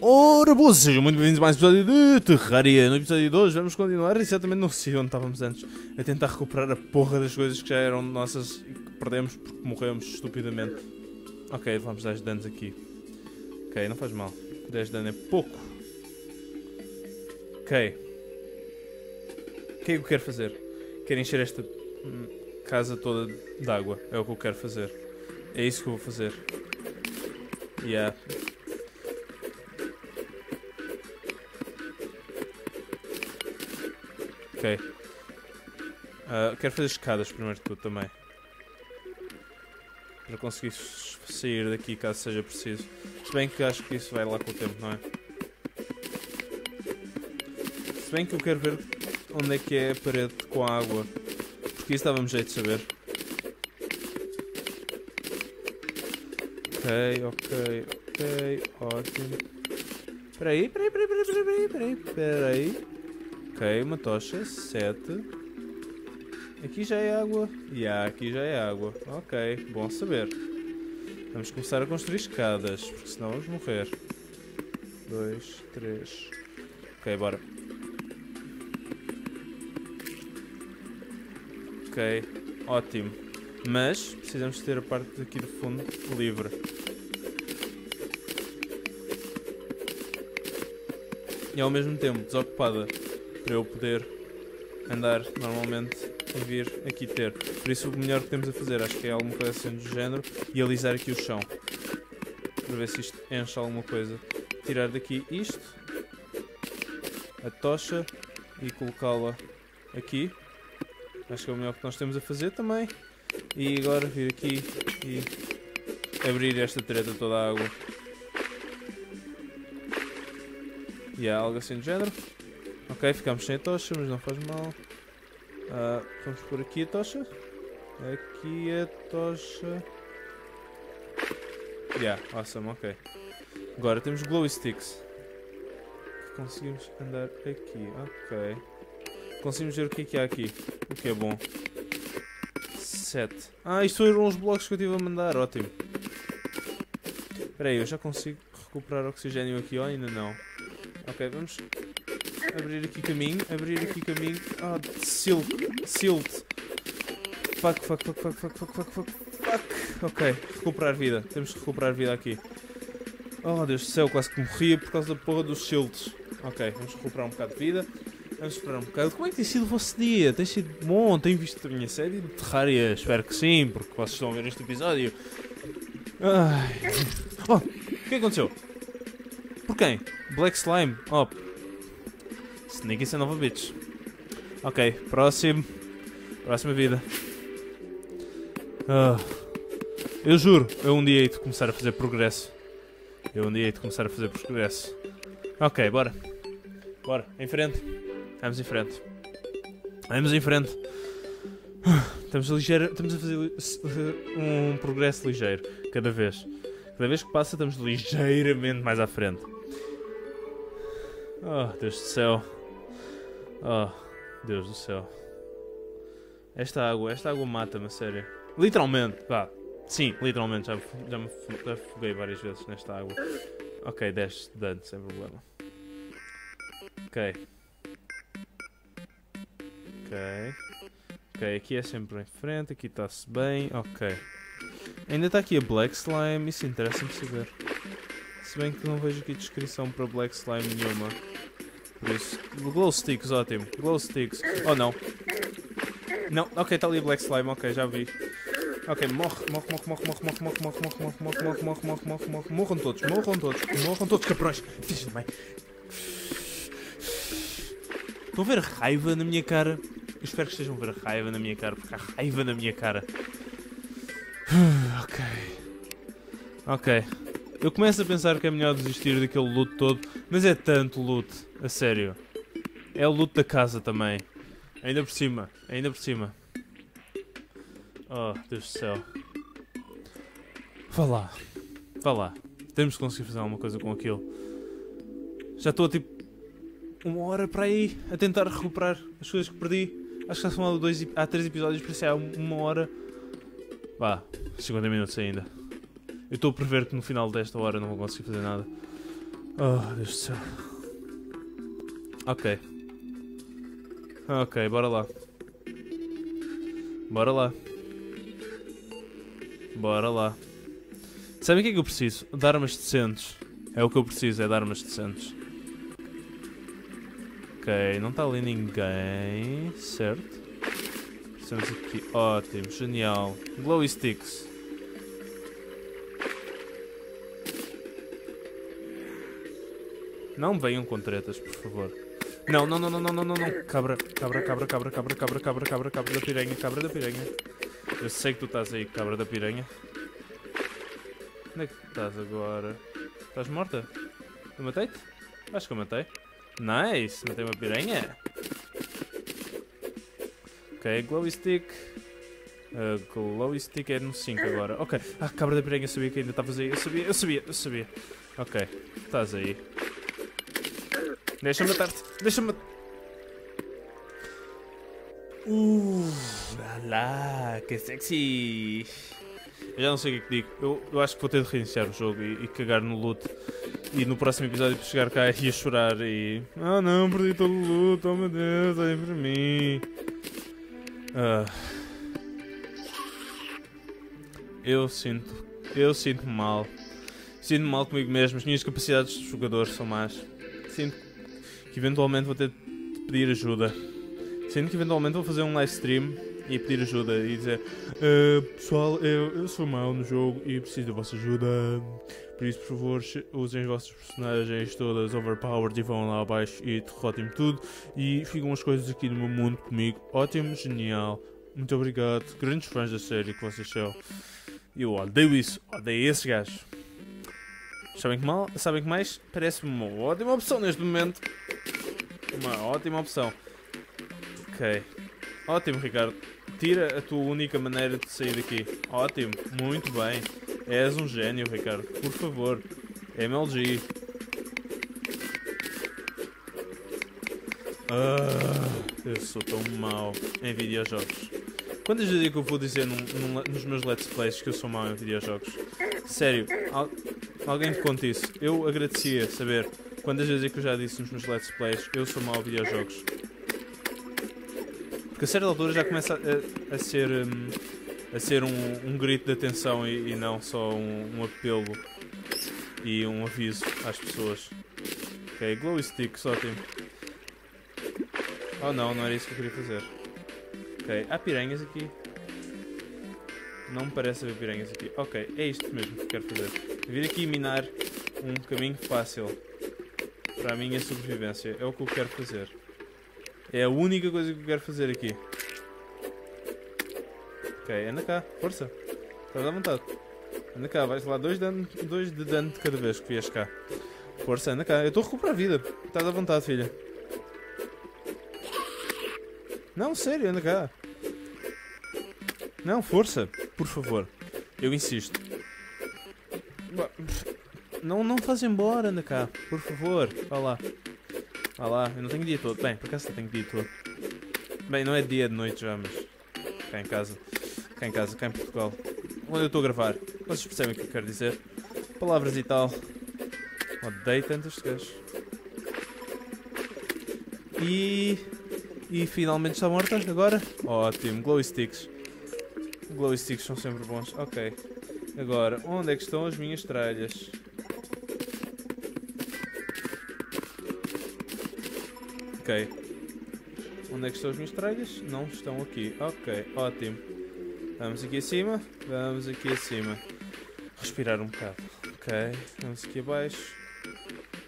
Ora, boa, sejam muito bem-vindos a mais um episódio de Terraria. No episódio de hoje vamos continuar exatamente no sítio onde estávamos antes, a tentar recuperar a porra das coisas que já eram nossas e que perdemos porque morremos estupidamente. Ok, vamos 10 danos aqui. Ok, não faz mal. 10 danos é pouco. Ok. O que é que eu quero fazer? Quero encher esta casa toda de água. É o que eu quero fazer. É isso que eu vou fazer. Yeah. Ah, quero fazer escadas primeiro de tudo também. Para conseguir sair daqui caso seja preciso. Se bem que acho que isso vai lá com o tempo, não é? Se bem que eu quero ver onde é que é a parede com a água. Porque isso dava-me jeito de saber. Ok, ok, ok, ótimo. Peraí, peraí, peraí, peraí, peraí, peraí, peraí. Ok, uma tocha, 7. Aqui já é água. E yeah, aqui já é água. Ok, bom saber. Vamos começar a construir escadas, porque senão vamos morrer. 2, 3. Ok, bora. Ok, ótimo. Mas precisamos ter a parte aqui do fundo livre. E ao mesmo tempo desocupada para eu poder andar normalmente e vir aqui ter. Por isso o melhor que temos a fazer acho que é alguma coisa assim do género e alisar aqui o chão. Para ver se isto enche alguma coisa. Tirar daqui isto, a tocha e colocá-la aqui. Acho que é o melhor que nós temos a fazer também. E agora vir aqui e abrir esta treta toda a água. E há algo assim do género. Ok, ficamos sem tocha, mas não faz mal. Ah, vamos por aqui a tocha. Aqui a tocha. Yeah, awesome, ok. Agora temos glow sticks. Conseguimos andar aqui, ok. Conseguimos ver o que é que há aqui. O que é bom. 7. Ah, isto foram os blocos que eu estive a mandar, ótimo. Espera aí, eu já consigo recuperar oxigênio aqui ou ainda não? Ok, vamos abrir aqui caminho, abrir aqui caminho. Ah, silt, silt. Fuck, fuck, fuck, fuck, fuck, fuck, fuck, fuck, fuck. Ok, recuperar vida. Temos que recuperar vida aqui. Oh, Deus do céu, quase que morria por causa da porra dos silts. Ok, vamos recuperar um bocado de vida. Vamos esperar um bocado. Como é que tem sido o vosso dia? Tem sido bom? Tem visto a minha série de Terraria? Espero que sim, porque vocês estão a ver este episódio. Ai. Oh, o que aconteceu? Por quem? Black Slime. Oh. Sneaky son of a bitch. Ok, próximo. Próxima vida. Ah. Eu juro, eu um dia hei de começar a fazer progresso. Eu um dia hei de começar a fazer progresso. Ok, bora. Bora, em frente. Vamos em frente. Vamos em frente. Estamos, ligeiro, estamos a fazer um progresso ligeiro, cada vez. Cada vez que passa, estamos ligeiramente mais à frente. Oh, Deus do céu. Oh, Deus do céu. Esta água, esta água mata-me, sério. Literalmente, pá. Sim, literalmente, já, já me afoguei várias vezes nesta água. Ok, 10 de dano, sem problema. Ok. Ok. Ok, aqui é sempre em frente, aqui está-se bem, ok. Ainda está aqui a Black Slime, isso interessa-me saber. Se bem que não vejo aqui descrição para Black Slime nenhuma. Isso, Glow Sticks, ótimo. Glow Sticks. Oh não. Não, ok, está ali Black Slime, ok, já vi. Ok, morre, morre, morre, morre, morre, morre, morre, morre, morre, morre, morre, morre, morre, morre, morre, morre, morram todos, morram todos, morram todos, cabrões. De mãe. Estão a ver raiva na minha cara? Eu espero que estejam a ver raiva na minha cara, porque há raiva na minha cara. ok. Ok. Eu começo a pensar que é melhor desistir daquele loot todo, mas é tanto loot, a sério. É o loot da casa também. Ainda por cima, ainda por cima. Oh, Deus do céu. Vá lá. Vá lá. Temos que conseguir fazer alguma coisa com aquilo. Já estou tipo uma hora para aí a tentar recuperar as coisas que perdi. Acho que já são há, dois, há três episódios, por isso é há uma hora. Vá, 50 minutos ainda. Eu estou a prever que no final desta hora não vou conseguir fazer nada. Oh, Deus do céu. Ok. Ok, bora lá. Bora lá. Bora lá. Sabe o que é que eu preciso? De armas decentes. É o que eu preciso, é de armas decentes. Ok, não está ali ninguém. Certo. Estamos aqui. Ótimo, genial. Glowy sticks. Não venham com tretas, por favor. Não, não, não, não, não, não, não, não. Cabra, cabra, cabra, cabra, cabra, cabra, cabra, cabra, cabra da piranha, cabra da piranha. Eu sei que tu estás aí, cabra da piranha. Onde é que estás agora? Estás morta? Eu matei-te? Acho que eu matei. Nice, matei uma piranha. Ok, glowy stick. Uh, glowy stick é no 5 agora. Ok. Ah, cabra da piranha, eu sabia que ainda estavas aí. Eu sabia, eu sabia, eu sabia. Ok, estás aí. Deixa-me matar-te. Deixa-me. Uh, lá, que sexy. Eu já não sei o que é que digo. Eu, eu acho que vou ter de reiniciar o jogo e, e cagar no loot. E no próximo episódio chegar cá e a chorar e. Ah não, perdi todo o loot, oh meu Deus, olhem para mim. Ah. Eu sinto. Eu sinto mal. Sinto mal comigo mesmo. As minhas capacidades de jogador são más. Sinto que eventualmente vou ter de pedir ajuda. Sinto que eventualmente vou fazer um live stream e pedir ajuda e dizer "Ah, Pessoal, eu, eu sou mau no jogo e preciso da vossa ajuda. Por isso, por favor, usem as vossas personagens todas overpowered e vão lá abaixo e derrotem-me tudo. E ficam as coisas aqui no meu mundo comigo. Ótimo, genial. Muito obrigado. Grandes fãs da série que vocês são. Eu odeio isso. Odeio esses gajos. Sabem que, mal, sabem que mais? Parece-me uma ótima opção neste momento. Uma ótima opção. Ok. Ótimo, Ricardo. Tira a tua única maneira de sair daqui. Ótimo. Muito bem. És um gênio, Ricardo. Por favor. MLG. Ah, eu sou tão mau em videojogos. Quantas vezes é que eu vou dizer num- num- nos meus let's plays que eu sou mau em videojogos? Sério, alguém te conta isso. Eu agradecia saber quantas vezes é que eu já disse nos meus let's plays eu sou mau em videojogos. Porque a certa altura já começa a, a ser, hum, a ser um, um grito de atenção e, e não só um, um apelo e um aviso às pessoas. Ok, glow sticks, ótimo. Oh não, não era isso que eu queria fazer. Ok, há piranhas aqui. Não me parece haver piranhas aqui. Ok, é isto mesmo que quero fazer. Vir aqui minar um caminho fácil para a minha sobrevivência. É o que eu quero fazer. É a única coisa que eu quero fazer aqui. Ok, anda cá, força. Estás à vontade. Anda cá, vais lá dois, dano, dois de dano de cada vez que vies cá. Força, anda cá. Eu estou a recuperar a vida. Estás à vontade, filha. Não, sério, anda cá. Não, força, por favor. Eu insisto. Não, não faz embora, anda cá. Por favor, vá lá. Vá lá, eu não tenho dia todo. Bem, por acaso não tenho dia todo. Bem, não é dia de noite já, mas. Cá em casa. Cá em casa, cá em Portugal. Onde eu estou a gravar. Vocês percebem o que eu quero dizer? Palavras e tal. Odeio tantos gajos. E. E finalmente está morta agora? Ótimo, glow sticks. Glow sticks são sempre bons. Ok. Agora, onde é que estão as minhas tralhas? Ok. Onde é que estão as minhas tralhas? Não estão aqui. Ok, ótimo. Vamos aqui acima. Vamos aqui acima. Respirar um bocado. Ok. Vamos aqui abaixo.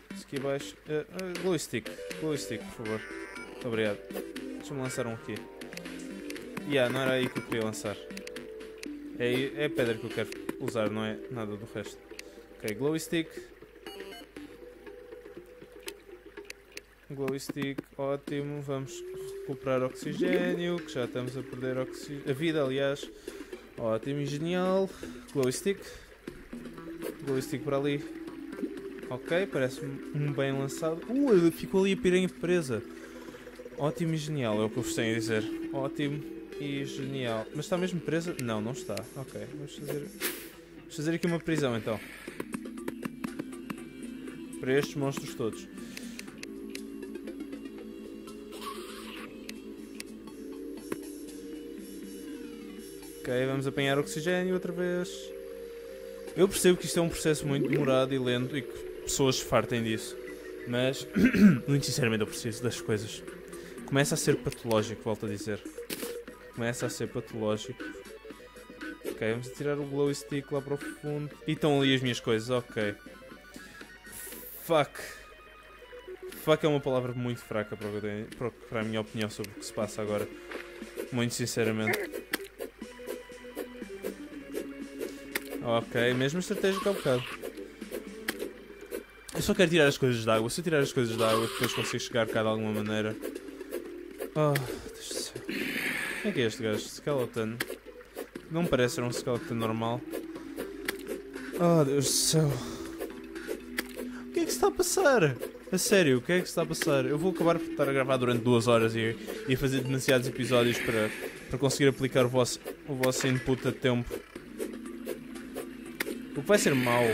Vamos aqui abaixo. Uh, uh, glow stick. Glow stick, por favor. Muito obrigado. Deixa-me lançar um aqui. Yeah, não era aí que eu queria lançar. É, é a pedra que eu quero usar, não é nada do resto. Ok, glow stick. Glow stick, ótimo. Vamos recuperar oxigênio, que já estamos a perder a vida, aliás. Ótimo e genial. Glow stick. Glow stick para ali. Ok, parece-me um bem lançado. Uh, ficou ali a piranha presa. Ótimo e genial, é o que eu vos tenho a dizer. Ótimo e genial. Mas está mesmo presa? Não, não está. Ok, vamos fazer. Vamos fazer aqui uma prisão então. Para estes monstros todos. Ok, vamos apanhar oxigênio outra vez. Eu percebo que isto é um processo muito demorado e lento e que pessoas se fartem disso. Mas, muito sinceramente, eu preciso das coisas. Começa a ser patológico, volto a dizer. Começa a ser patológico. Ok, vamos tirar o glow stick lá para o fundo. E estão ali as minhas coisas, ok. Fuck. Fuck é uma palavra muito fraca para, a minha opinião sobre o que se passa agora. Muito sinceramente. Ok, mesma estratégia há um bocado. Eu só quero tirar as coisas da água. Se eu tirar as coisas da água, depois consigo chegar cá de alguma maneira. Oh, Deus do céu. Quem é que é este gajo? Skeleton. Não parece ser um skeleton normal. Oh, Deus do céu. O que é que se está a passar? A sério, o que é que se está a passar? Eu vou acabar por estar a gravar durante duas horas e, e fazer demasiados episódios para, para conseguir aplicar o vosso, o vosso input a tempo. O que vai ser mau,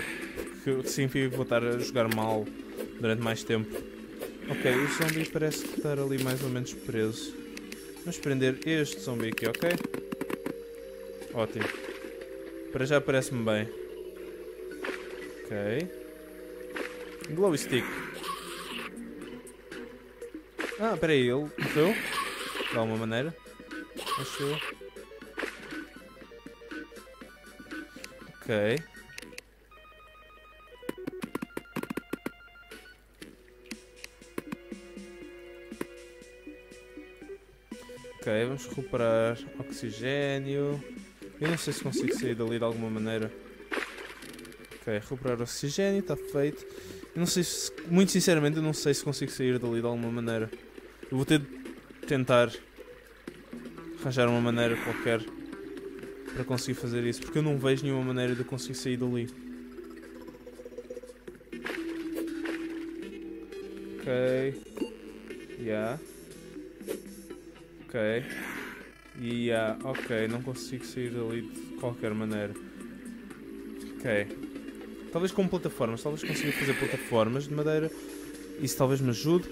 porque significa que vou estar a jogar mal durante mais tempo. Ok, o zombie parece estar ali mais ou menos preso. Vamos prender este zombie aqui, ok? Ótimo. Para já parece-me bem. Ok. Glow stick. Ah, peraí, ele morreu? De alguma maneira? Acho eu. Ok. Ok, vamos recuperar oxigênio. Eu não sei se consigo sair dali de alguma maneira. Ok, recuperar oxigênio, está feito. Eu não sei se, muito sinceramente, eu não sei se consigo sair dali de alguma maneira. Eu vou ter de tentar arranjar uma maneira qualquer para conseguir fazer isso, porque eu não vejo nenhuma maneira de conseguir sair dali. Ok. Yeah. Ok. Yeah, ok. Não consigo sair dali de qualquer maneira. Ok. Talvez com plataformas. Talvez consiga fazer plataformas de madeira. Isso talvez me ajude.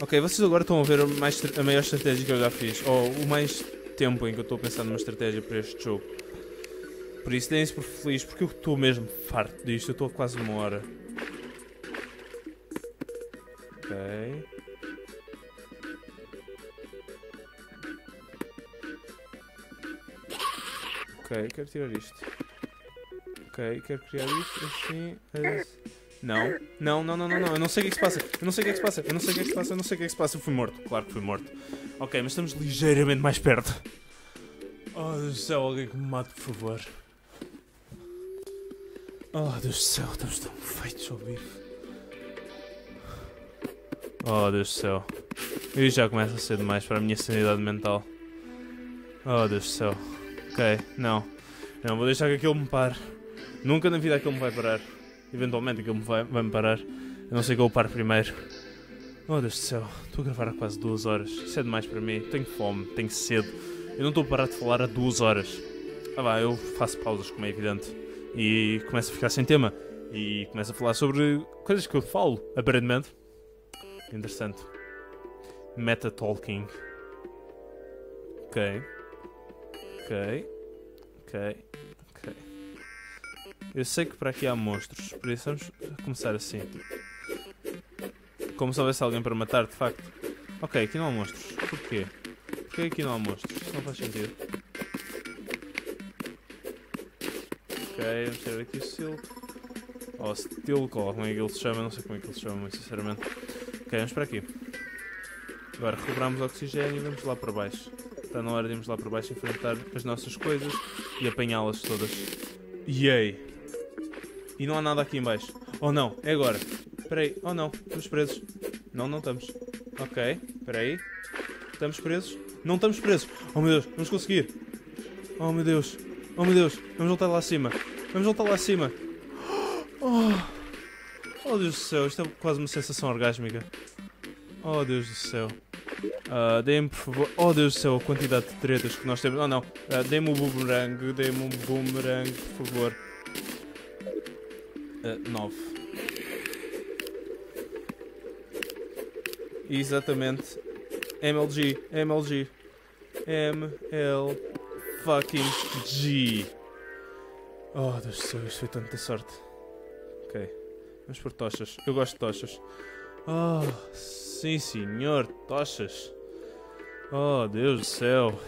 Ok, vocês agora estão a ver a, mais, a maior estratégia que eu já fiz. Ou o mais tempo em que eu estou a pensar numa estratégia para este jogo. Por isso, deem-se por feliz, porque eu estou mesmo farto disto. Eu estou quase uma hora. Ok. Ok, quero tirar isto. Ok, quero criar isto assim. assim. Não. Não, não, não, não, não. Eu não sei o que é que se passa. Eu não sei o que é que se passa. Eu não sei o que é que se passa. Eu não sei o que é que se passa. Eu fui morto. Claro que fui morto. Ok, mas estamos ligeiramente mais perto. Oh, Deus do céu, alguém que me mate, por favor. Oh, Deus do céu, estamos tão feitos ao bife. Oh, Deus do céu. E já começa a ser demais para a minha sanidade mental. Oh, Deus do céu. Ok, não. Não, vou deixar que aquilo me pare. Nunca na vida aquilo me vai parar. Eventualmente aquilo me vai, vai me parar. Eu não sei que eu paro primeiro. Oh Deus do céu, estou a gravar há quase duas horas. Isso é demais para mim. Tenho fome, tenho sede. Eu não estou a parar de falar há duas horas. Ah vá, eu faço pausas, como é evidente. E começo a ficar sem tema. E começo a falar sobre coisas que eu falo, aparentemente. Interessante. Meta talking. Ok. Ok. Ok. Ok. Eu sei que para aqui há monstros, por isso vamos começar assim. Como se houvesse alguém para matar, de facto. Ok, aqui não há monstros. Porquê? Porquê aqui não há monstros? Isso não faz sentido. Ok, vamos tirar aqui o silk. Ou steel, como é que ele se chama, não sei como é que ele se chama, muito sinceramente. Ok, vamos para aqui. Agora recuperamos oxigênio e vamos lá para baixo. Está na hora de irmos lá para baixo enfrentar as nossas coisas e apanhá-las todas. Yay! E não há nada aqui em baixo. Oh não, é agora. Espera aí. Oh não, estamos presos. Não, não estamos. Ok, espera aí. Estamos presos? Não estamos presos. Oh meu Deus, vamos conseguir. Oh meu Deus. Oh meu Deus, vamos voltar lá acima. Vamos voltar lá acima. Oh, oh Deus do céu, isto é quase uma sensação orgásmica. Oh Deus do céu. Uh, Deem-me por favor. Oh Deus do céu, a quantidade de tretas que nós temos. Oh não, uh, deem-me um boomerang, deem-me um boomerang, por favor. Uh, nove. Exatamente. MLG, MLG. ML fucking G. Oh, Deus do céu, isto foi tanta sorte. Ok. Vamos por tochas. Eu gosto de tochas. Oh, sim senhor, tochas. Oh, Deus do céu.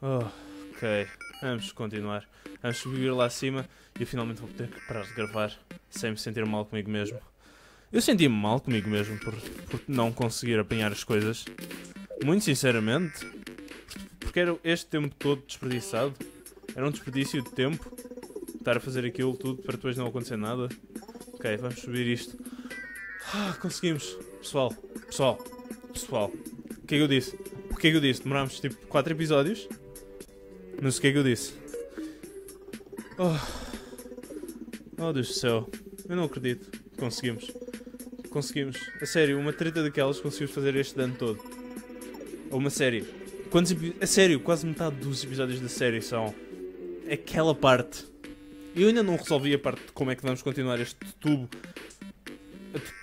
Oh, ok. Vamos continuar. Vamos subir lá acima e eu finalmente vou ter que parar de gravar sem me sentir mal comigo mesmo. Eu senti-me mal comigo mesmo por, por não conseguir apanhar as coisas. Muito sinceramente. Porque era este tempo todo desperdiçado. Era um desperdício de tempo. Estar a fazer aquilo tudo para depois não acontecer nada. Ok, vamos subir isto. Ah, conseguimos. Pessoal, pessoal, pessoal. O que é que eu disse? O que é que eu disse? Demorámos tipo 4 episódios. Mas o que é que eu disse? Oh. Oh Deus do céu. Eu não acredito. Conseguimos. Conseguimos. A sério, uma treta daquelas conseguimos fazer este dano todo. Ou uma série. Quantos A sério, quase metade dos episódios da série são aquela parte. Eu ainda não resolvi a parte de como é que vamos continuar este tubo.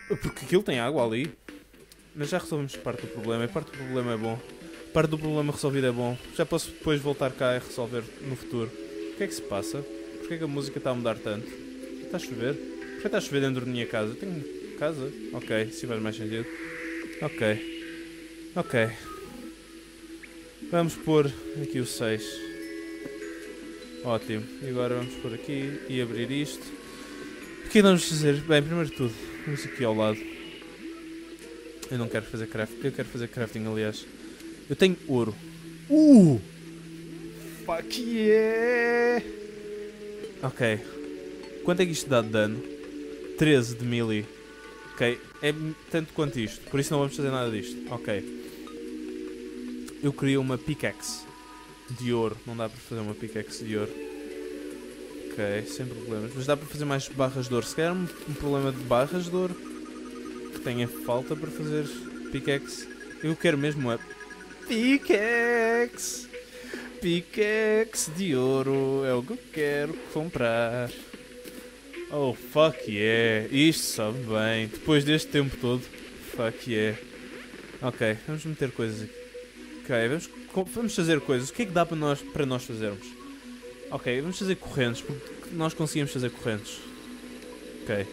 Porque aquilo tem água ali. Mas já resolvemos parte do problema. E parte do problema é bom. Parte do problema resolvido é bom. Já posso depois voltar cá e resolver no futuro. O que é que se passa? Porquê é que a música está a mudar tanto? Está a chover? Porquê está a chover dentro da minha casa? Tenho casa? Ok, se faz mais sentido. Ok. Ok. Vamos pôr aqui o 6. Ótimo. E agora vamos pôr aqui e abrir isto. O que é vamos fazer? Bem, primeiro de tudo, vamos aqui ao lado. Eu não quero fazer crafting. Eu quero fazer crafting, aliás. Eu tenho ouro. Uh! Fuck yeah! Ok. Quanto é que isto dá de dano? 13 de melee. Ok, é tanto quanto isto, por isso não vamos fazer nada disto. Ok. Eu queria uma pickaxe de ouro. Não dá para fazer uma pickaxe de ouro. Ok, sem problemas. Mas dá para fazer mais barras de ouro. Se calhar um, um problema de barras de ouro que tenha falta para fazer pickaxe. Eu quero mesmo uma pickaxe. Pickaxe de ouro é o que eu quero comprar. Oh, fuck yeah. Isto sabe bem. Depois deste tempo todo. Fuck yeah. Ok, vamos meter coisas aqui. Ok, vamos, vamos fazer coisas. O que é que dá para nós, para nós fazermos? Ok, vamos fazer correntes, porque nós conseguimos fazer correntes. Ok.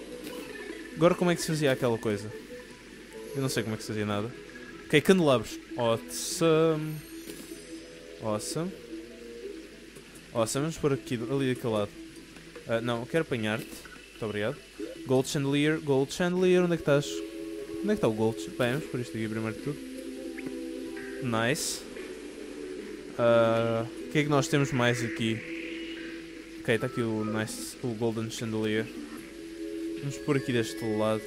Agora como é que se fazia aquela coisa? Eu não sei como é que se fazia nada. Ok, candelabros. Awesome. Awesome. Awesome, vamos pôr aqui, ali daquele lado. Uh, não, quero apanhar-te. Muito obrigado. Gold Chandelier, Gold Chandelier, onde é que estás? Onde é que está o Gold? Bem, vamos por isto aqui primeiro de tudo. Nice. Uh, o que é que nós temos mais aqui? Ok, está aqui o nice, o Golden Chandelier. Vamos por aqui deste lado.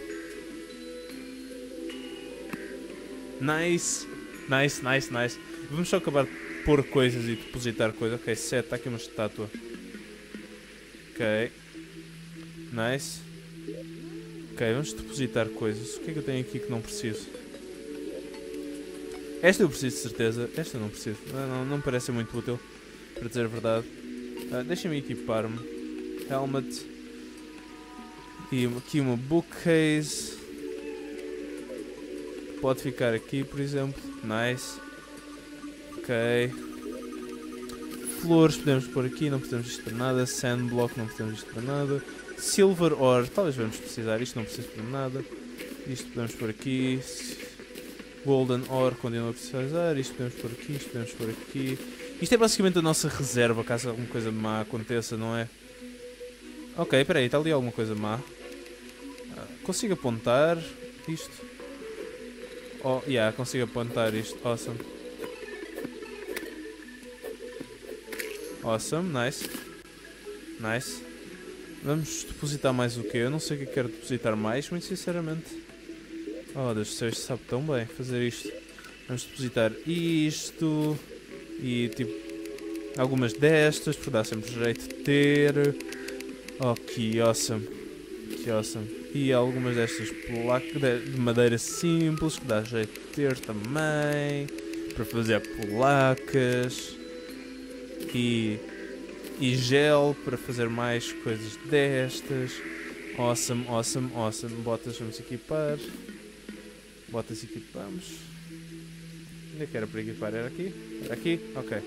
Nice. Nice, nice, nice. Vamos só acabar de pôr coisas e depositar coisas. Ok, set, está aqui uma estátua. Ok. Nice. Ok, vamos depositar coisas. O que é que eu tenho aqui que não preciso? Esta eu preciso de certeza. Esta não preciso. Não, não, não me parece muito útil. Para dizer a verdade. Uh, Deixa-me equipar-me. Helmet. E aqui uma bookcase. Pode ficar aqui, por exemplo. Nice. Ok flores podemos pôr aqui, não precisamos disto para nada. Sandblock, não precisamos disto para nada. Silver ore, talvez vamos precisar, isto não precisa para nada. Isto podemos pôr aqui. Golden ore, continua a precisar. Isto podemos pôr aqui, isto podemos pôr aqui. Isto é basicamente a nossa reserva, caso alguma coisa má aconteça, não é? Ok, espera aí, está ali alguma coisa má. Ah, consigo apontar isto? Oh, yeah, consigo apontar isto. Awesome. Awesome, nice. Nice. Vamos depositar mais o quê? Eu não sei o que quero depositar mais, muito sinceramente. Oh, Deus do céu, isto sabe tão bem fazer isto. Vamos depositar isto. E tipo, algumas destas, porque dá sempre jeito de ter. Oh, que awesome. Que awesome. E algumas destas placas de madeira simples, que dá jeito de ter também. Para fazer placas e, e gel para fazer mais coisas destas. Awesome, awesome, awesome. Botas vamos equipar. Botas equipamos. Onde é que era para equipar? Era aqui? Era aqui? Ok.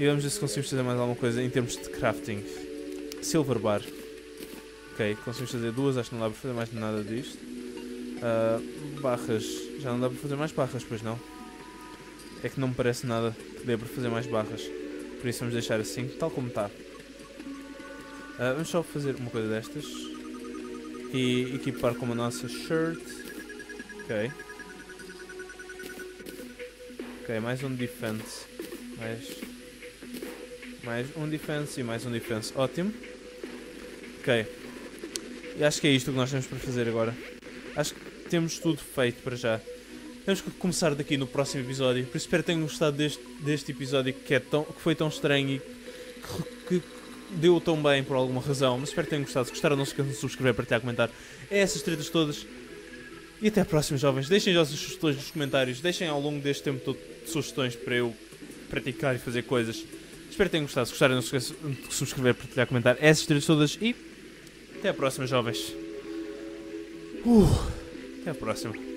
E vamos ver se conseguimos fazer mais alguma coisa em termos de crafting. Silver bar. Ok, conseguimos fazer duas, acho que não dá para fazer mais nada disto. Uh, barras. Já não dá para fazer mais barras, pois não? É que não me parece nada que dê para fazer mais barras. Por isso vamos deixar assim, tal como está. Uh, vamos só fazer uma coisa destas. E equipar como a nossa shirt. Ok. Ok, mais um defense. Mais. Mais um defense e mais um defense. Ótimo. Ok. E acho que é isto que nós temos para fazer agora. Acho que temos tudo feito para já. Temos que começar daqui no próximo episódio. Por isso espero que tenham gostado deste, deste episódio que, é tão, que foi tão estranho e que, que deu tão bem por alguma razão. Mas espero que tenham gostado. Se gostaram, não se esqueçam de subscrever, partilhar, comentar. É essas tretas todas. E até a próxima, jovens. Deixem as sugestões nos comentários. Deixem ao longo deste tempo todo sugestões para eu praticar e fazer coisas. Espero que tenham gostado. Se gostarem, não se esqueçam de subscrever, partilhar, comentar. Essas tretas todas. E até a próxima, jovens. Uh, até a próxima.